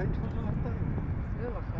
哎，出租车，哎，那个谁？